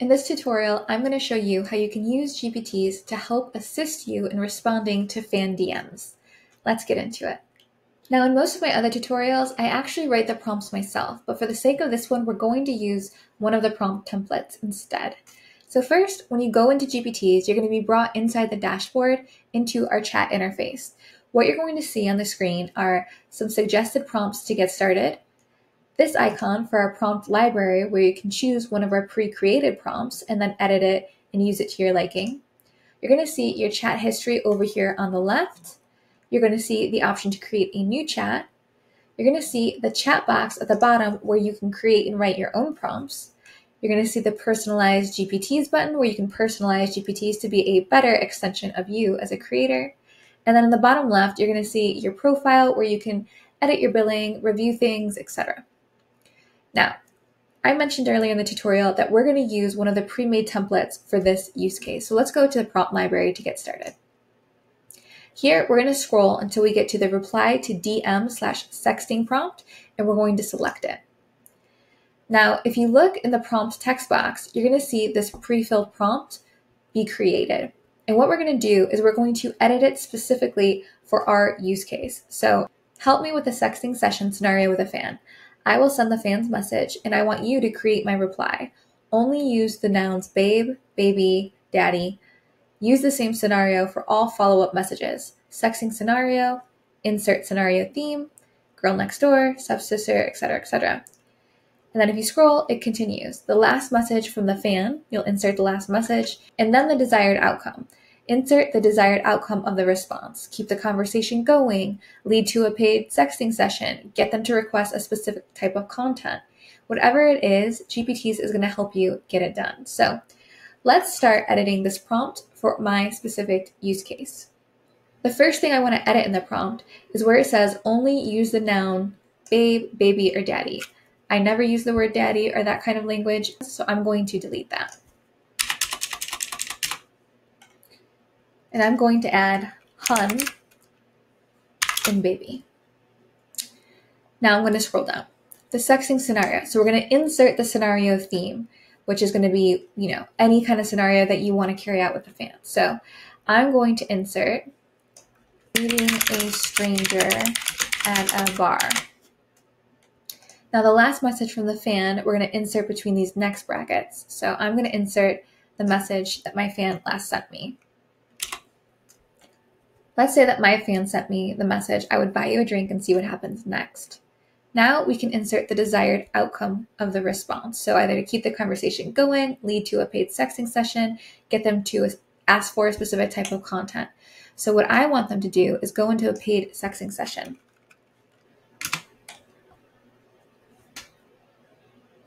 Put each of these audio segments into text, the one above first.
In this tutorial, I'm going to show you how you can use GPTease to help assist you in responding to fan DMs. Let's get into it. Now, in most of my other tutorials, I actually write the prompts myself, but for the sake of this one, we're going to use one of the prompt templates instead. So first, when you go into GPTease, you're going to be brought inside the dashboard into our chat interface. What you're going to see on the screen are some suggested prompts to get started, this icon for our prompt library where you can choose one of our pre-created prompts and then edit it and use it to your liking. You're going to see your chat history over here on the left. You're going to see the option to create a new chat. You're going to see the chat box at the bottom where you can create and write your own prompts. You're going to see the personalized GPTease button where you can personalize GPTease to be a better extension of you as a creator. And then in the bottom left, you're going to see your profile where you can edit your billing, review things, etc. Now, I mentioned earlier in the tutorial that we're going to use one of the pre-made templates for this use case. So let's go to the prompt library to get started. Here, we're going to scroll until we get to the reply to DM slash sexting prompt, and we're going to select it. Now, if you look in the prompt text box, you're going to see this pre-filled prompt be created. And what we're going to do is we're going to edit it specifically for our use case. So help me with a sexting session scenario with a fan. I will send the fan's message and I want you to create my reply. Only use the nouns babe, baby, daddy. Use the same scenario for all follow up messages. Sexting scenario, insert scenario theme, girl next door, stepsister, etc., etc. And then if you scroll, it continues. The last message from the fan, you'll insert the last message, and then the desired outcome. Insert the desired outcome of the response. Keep the conversation going. Lead to a paid sexting session. Get them to request a specific type of content. Whatever it is, GPTease is going to help you get it done. So let's start editing this prompt for my specific use case. The first thing I want to edit in the prompt is where it says only use the noun babe, baby, or daddy. I never use the word daddy or that kind of language, so I'm going to delete that. And I'm going to add hun and baby. Now I'm going to scroll down. The sexting scenario. So we're going to insert the scenario theme, which is going to be, you know, any kind of scenario that you want to carry out with the fan. So I'm going to insert meeting a stranger at a bar. Now the last message from the fan, we're going to insert between these next brackets. So I'm going to insert the message that my fan last sent me. Let's say that my fan sent me the message, I would buy you a drink and see what happens next. Now we can insert the desired outcome of the response. So either to keep the conversation going, lead to a paid sexting session, get them to ask for a specific type of content. So what I want them to do is go into a paid sexting session.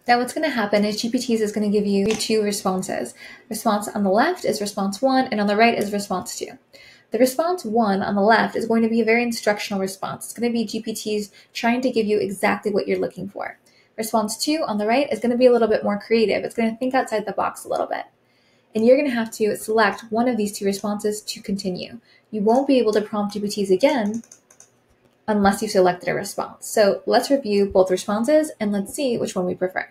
Now what's going to happen is GPTease is going to give you two responses. Response on the left is response one and on the right is response two. The response one on the left is going to be a very instructional response. It's going to be GPTease trying to give you exactly what you're looking for. Response two on the right is going to be a little bit more creative. It's going to think outside the box a little bit. And you're going to have to select one of these two responses to continue. You won't be able to prompt GPTease again unless you've selected a response. So let's review both responses and let's see which one we prefer.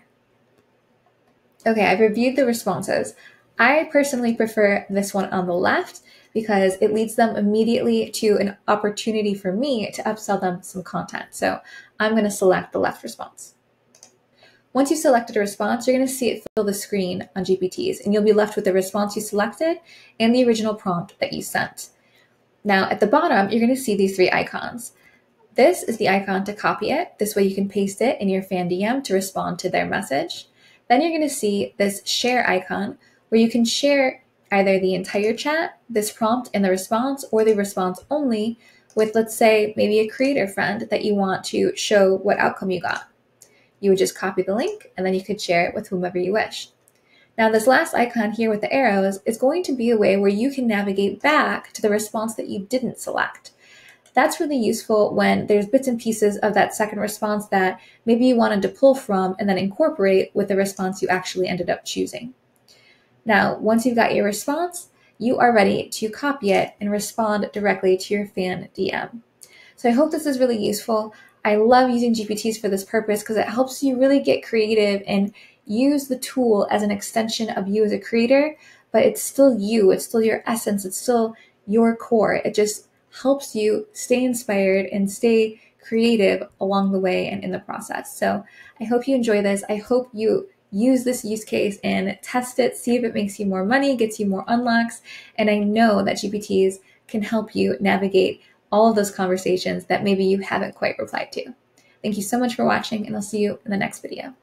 Okay, I've reviewed the responses. I personally prefer this one on the left because it leads them immediately to an opportunity for me to upsell them some content. So I'm going to select the left response. Once you've selected a response, you're going to see it fill the screen on GPTease, and you'll be left with the response you selected and the original prompt that you sent. Now, at the bottom, you're going to see these three icons. This is the icon to copy it. This way you can paste it in your fan DM to respond to their message. Then you're going to see this share icon where you can share either the entire chat, this prompt and the response, or the response only with, let's say, maybe a creator friend that you want to show what outcome you got. You would just copy the link and then you could share it with whomever you wish. Now, this last icon here with the arrows is going to be a way where you can navigate back to the response that you didn't select. That's really useful when there's bits and pieces of that second response that maybe you wanted to pull from and then incorporate with the response you actually ended up choosing. Now, once you've got your response, you are ready to copy it and respond directly to your fan DM. So I hope this is really useful. I love using GPTease for this purpose because it helps you really get creative and use the tool as an extension of you as a creator, but it's still you, it's still your essence, it's still your core. It just helps you stay inspired and stay creative along the way and in the process. So I hope you enjoy this. I hope you use this use case and test it, see if it makes you more money, gets you more unlocks. And I know that GPTease can help you navigate all of those conversations that maybe you haven't quite replied to. Thank you so much for watching, and I'll see you in the next video.